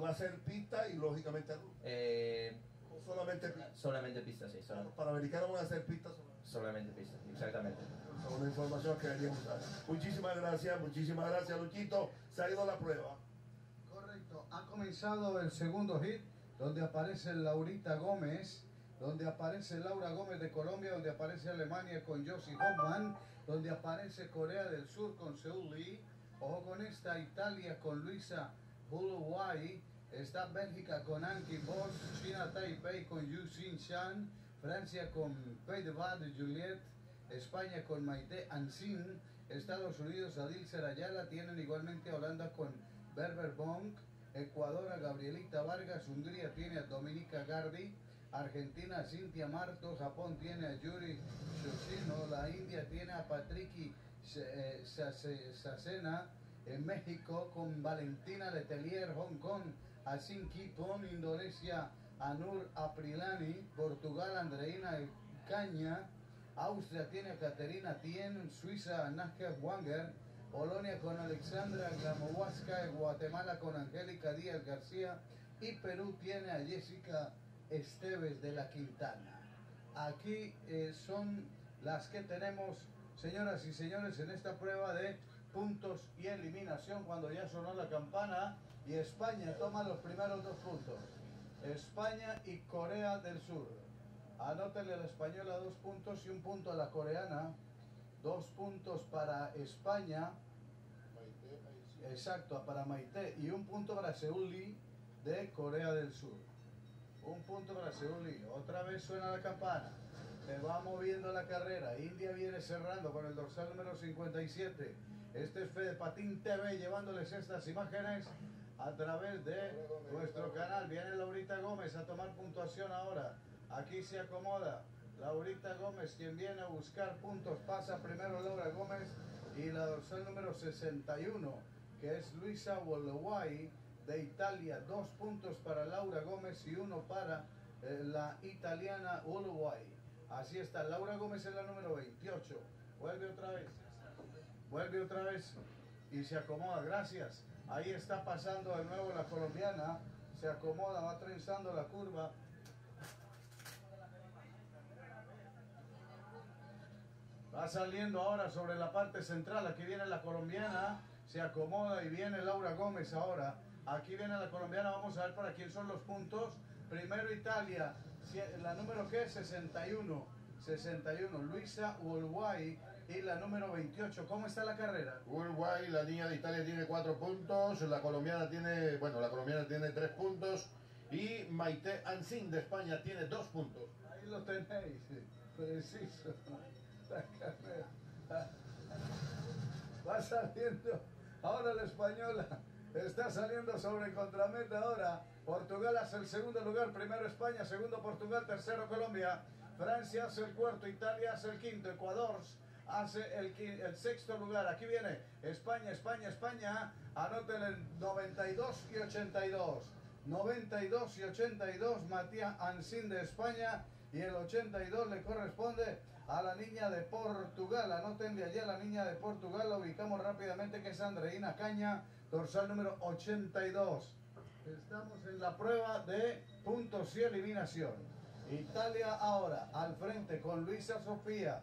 va a ser pista y lógicamente ruta. Eh, O solamente pista. solamente pistas, sí, Los panamericanos van a hacer pistas solamente. solamente pistas, exactamente. Son una información que queríamos saber. Muchísimas gracias, muchísimas gracias, Luchito. Se ha ido la prueba. Correcto. Ha comenzado el segundo hit, donde aparece Laurita Gómez, donde aparece Laura Gómez de Colombia, donde aparece Alemania con Josie Hoffman, donde aparece Corea del Sur con Seul Lee. Ojo con esta, Italia con Luisa Uruguay. Está Bélgica con Anki Bosch, China Taipei con Yu Xin Shan, Francia con Pays de Juliette, España con Maite Ansin, Estados Unidos Adil Serayala, tienen igualmente Holanda con Berber Bonk, Ecuador a Gabrielita Vargas, Hungría tiene a Dominica Gardi, Argentina a Cintia Marto, Japón tiene a Yuri Shoshino, la India tiene a Patricky eh, Sase- Sasena, en México con Valentina Letelier, Hong Kong a Sinki Pon, Indonesia a Nur Aprilani, Portugal Andreina Caña, Austria tiene a Caterina Tien, Suiza Nazca Wanger, Polonia con Alexandra Glamowaska, Guatemala con Angélica Díaz García y Perú tiene a Jessica Esteves de la Quintana. Aquí eh, son las que tenemos, señoras y señores, en esta prueba de puntos y eliminación cuando ya sonó la campana y España toma los primeros dos puntos. España y Corea del Sur. Anótenle a la española dos puntos y un punto a la coreana. Dos puntos para España. Exacto, para Maite. Y un punto para Seúl Lee de Corea del Sur. Un punto para Seúl Lee. Otra vez suena la campana. Se va moviendo la carrera. India viene cerrando con el dorsal número 57. Este es Fede Patín TV llevándoles estas imágenes a través de nuestro canal. Viene Laurita Gómez a tomar puntuación ahora. Aquí se acomoda Laurita Gómez, quien viene a buscar puntos. Pasa primero Laura Gómez y la dorsal número 61, que es Luisa Woloway de Italia. Dos puntos para Laura Gómez y uno para eh, la italiana Uruguay. Así está, Laura Gómez es la número 28. Vuelve otra vez. Vuelve otra vez y se acomoda. Gracias. Ahí está pasando de nuevo la colombiana. Se acomoda, va trenzando la curva. Va saliendo ahora sobre la parte central. Aquí viene la colombiana. Se acomoda y viene Laura Gómez ahora. Aquí viene la colombiana. Vamos a ver para quién son los puntos. Primero Italia. La número que es 61. 61. Luisa Uruguay. Y la número 28. ¿Cómo está la carrera? Uruguay, la niña de Italia tiene cuatro puntos, la colombiana tiene, bueno, la colombiana tiene tres puntos y Maite Ansin de España tiene dos puntos. Ahí lo tenéis. Preciso. La carrera. Va saliendo. Ahora la española está saliendo sobre contrameta ahora. Portugal hace el segundo lugar. Primero España, segundo Portugal, tercero Colombia. Francia hace el cuarto, Italia hace el quinto, Ecuador hace el, el sexto lugar. Aquí viene España, España, España. Anoten el 92 y 82. 92 y 82, Matías Ansín de España. Y el 82 le corresponde a la niña de Portugal. Anoten de allá la niña de Portugal. La ubicamos rápidamente que es Andreina Caña, dorsal número 82. Estamos en la prueba de puntos y eliminación. Italia ahora al frente con Luisa Sofía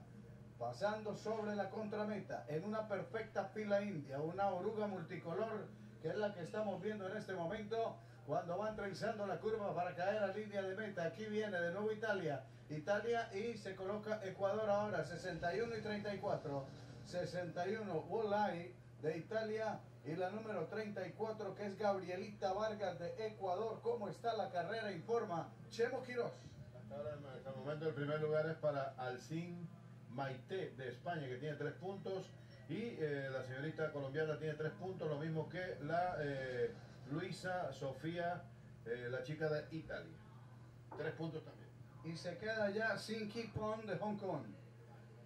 pasando sobre la contrameta en una perfecta fila india, una oruga multicolor que es la que estamos viendo en este momento cuando van trenzando la curva para caer a línea de meta. Aquí viene de nuevo Italia, Italia y se coloca Ecuador ahora, 61 y 34, 61 Wolay de Italia y la número 34 que es Gabrielita Vargas de Ecuador. ¿Cómo está la carrera? Informa Chemo Quirós. Hasta ahora, el momento, el primer lugar es para Alcin Maite de España, que tiene tres puntos, y eh, la señorita colombiana tiene tres puntos, lo mismo que la eh, Luisa Sofía, eh, la chica de Italia. Tres puntos también. Y se queda ya Sinki Pong de Hong Kong.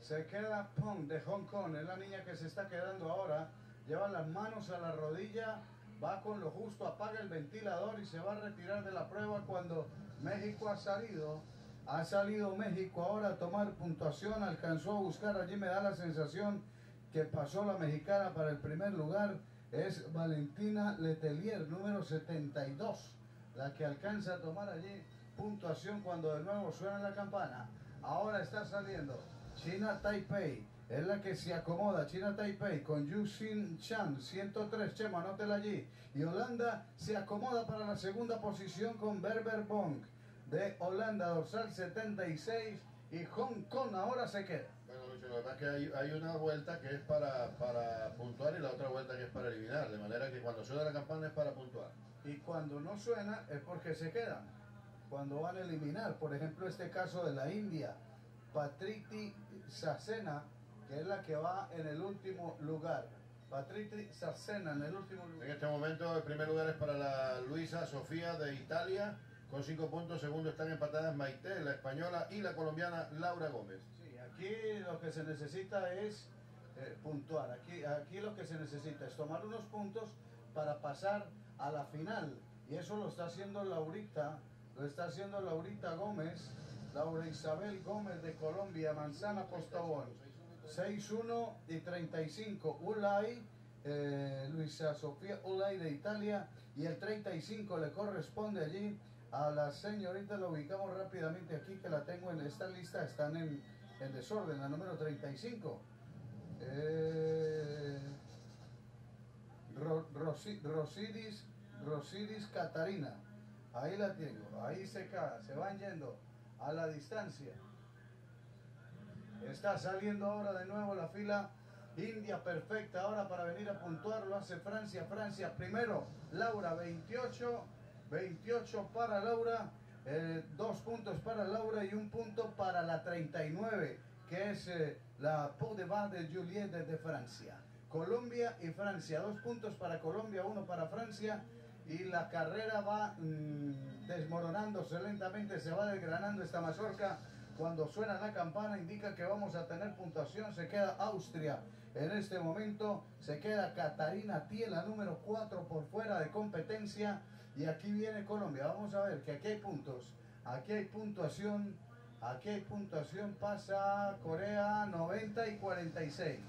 Se queda Pong de Hong Kong. Es la niña que se está quedando ahora. Lleva las manos a la rodilla. Va con lo justo, apaga el ventilador y se va a retirar de la prueba cuando México ha salido. Ha salido México ahora a tomar puntuación. Alcanzó a buscar. Allí me da la sensación que pasó la mexicana para el primer lugar. es Valentina Letelier, número 72, la que alcanza a tomar allí puntuación cuando de nuevo suena la campana. Ahora está saliendo China Taipei, es la que se acomoda, China Taipei, con Yu Xin Chan, 103, Chema, anótela allí. Y Holanda se acomoda para la segunda posición con Berber Bong, de Holanda, dorsal 76, y Hong Kong ahora se queda. Bueno, Lucho, lo que pasa es que hay, hay una vuelta que es para, para puntuar y la otra vuelta que es para eliminar. De manera que cuando suena la campana es para puntuar. Y cuando no suena es porque se quedan. Cuando van a eliminar, por ejemplo, este caso de la India, Patriti Sacena, que es la que va en el último lugar. Patriti Sacena en el último En lugar. este momento el primer lugar es para la Luisa Sofía de Italia con 5 puntos. Segundo están empatadas Maite, la española, y la colombiana Laura Gómez. Sí, aquí lo que se necesita es eh, puntuar. Aquí, aquí lo que se necesita es tomar unos puntos para pasar a la final. Y eso lo está haciendo Laurita, lo está haciendo Laurita Gómez, Laura Isabel Gómez de Colombia, Manzana Postobón. 6-1 y 35. Ulay, eh, Luisa Sofía Ulay de Italia. Y el 35 le corresponde allí a la señorita. Lo ubicamos rápidamente aquí, que la tengo en esta lista. Están en, en desorden, la número 35. Eh, Ro- Rosi- Rosidis, Rosidis Catarina. Ahí la tengo, ahí se cae, se van yendo a la distancia. Está saliendo ahora de nuevo la fila India perfecta ahora para venir a puntuar. Lo hace Francia. Francia primero. Laura 28. 28 para Laura. eh, dos puntos para Laura y un punto para la 39, que es eh, la Pau de Bar de Juliette de Francia. Colombia y Francia. Dos puntos para Colombia, uno para Francia. Y la carrera va mm, desmoronándose lentamente, se va desgranando esta mazorca. Cuando suena la campana indica que vamos a tener puntuación. Se queda Austria en este momento. Se queda Catarina Tiela, número 4 por fuera de competencia. Y aquí viene Colombia. Vamos a ver que aquí hay puntos. Aquí hay puntuación. Aquí hay puntuación. Pasa Corea 90 y 46.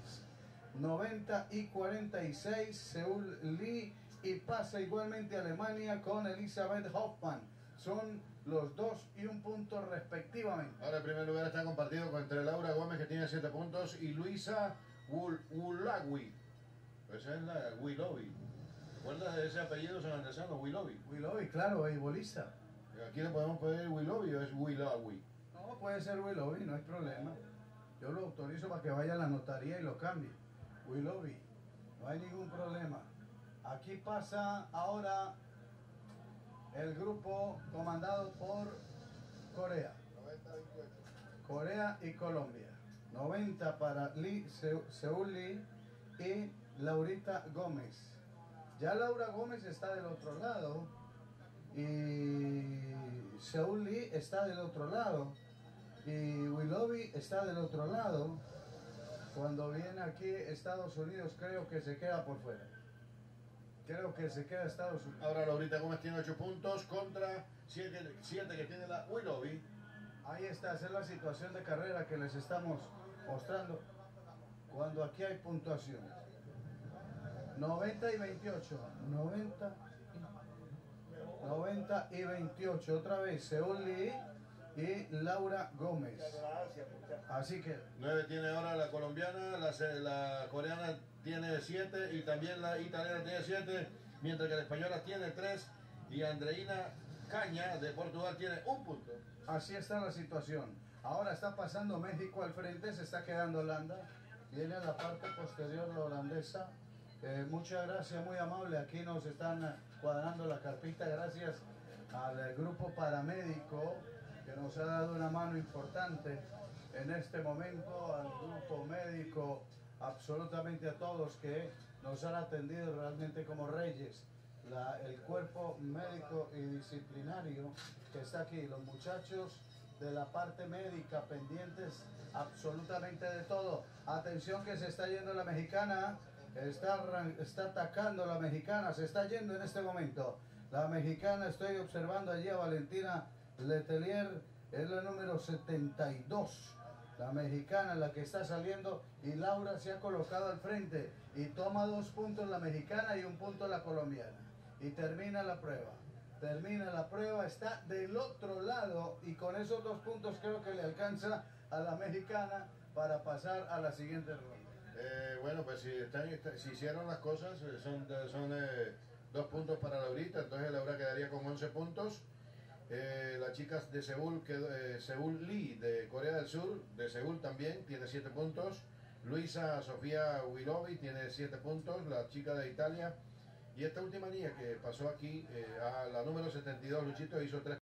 90 y 46. Seúl Lee. Y pasa igualmente Alemania con Elizabeth Hoffman. Son los dos y un punto respectivamente. Ahora el primer lugar está compartido entre Laura Gómez que tiene 7 puntos y Luisa Wulawi. Esa es la Wilovi. ¿Recuerdas de ese apellido sanandresano, Wilovi? Willowy, claro, beisbolista. Aquí le podemos poner Wilovi o es Wilawi. No, puede ser Willowy, no hay problema. Yo lo autorizo para que vaya a la notaría y lo cambie. Willowy, no hay ningún problema. Aquí pasa ahora el grupo comandado por Corea. Corea y Colombia. 90 para Lee, Se- Seúl Lee y Laurita Gómez. Ya Laura Gómez está del otro lado y Seúl Lee está del otro lado y Willoughby está del otro lado. Cuando viene aquí Estados Unidos creo que se queda por fuera. Creo que se queda Estados Unidos. Ahora Laurita Gómez tiene 8 puntos contra 7 que tiene la Wilovi. Ahí está, esa es la situación de carrera que les estamos mostrando cuando aquí hay puntuación. 90 y 28. 90 y, 90 y 28. Otra vez, Seúl Lee y Laura Gómez. Así que 9 tiene ahora la colombiana, la, la coreana tiene 7 y también la italiana tiene 7, mientras que la española tiene 3 y Andreina Caña de Portugal tiene un punto. así está la situación. Ahora está pasando México al frente, se está quedando Holanda. Viene a la parte posterior la holandesa. Eh, muchas gracias, muy amable. Aquí nos están cuadrando la carpita. Gracias al eh, grupo paramédico que nos ha dado una mano importante en este momento, al grupo médico, absolutamente a todos que nos han atendido realmente como reyes. El cuerpo médico y disciplinario que está aquí, los muchachos de la parte médica pendientes absolutamente de todo. Atención que se está yendo la mexicana, está, está atacando la mexicana, se está yendo en este momento. La mexicana, estoy observando allí a Valentina Letelier, es la número 72. La mexicana la que está saliendo y Laura se ha colocado al frente y toma dos puntos la mexicana y un punto la colombiana. Y termina la prueba. Termina la prueba, está del otro lado y con esos dos puntos creo que le alcanza a la mexicana para pasar a la siguiente ronda. Eh, bueno, pues si, están, hicieron las cosas, eh, son, son eh, dos puntos para Laurita, entonces Laura quedaría con 11 puntos. Eh, las chicas de Seúl, quedó- Seúl Lee de Corea del Sur, de Seúl también, tiene 7 puntos. Luisa Sofía Wilovi tiene 7 puntos, la chica de Italia. Y esta última niña que pasó aquí, a la número 72, Luchito, hizo 3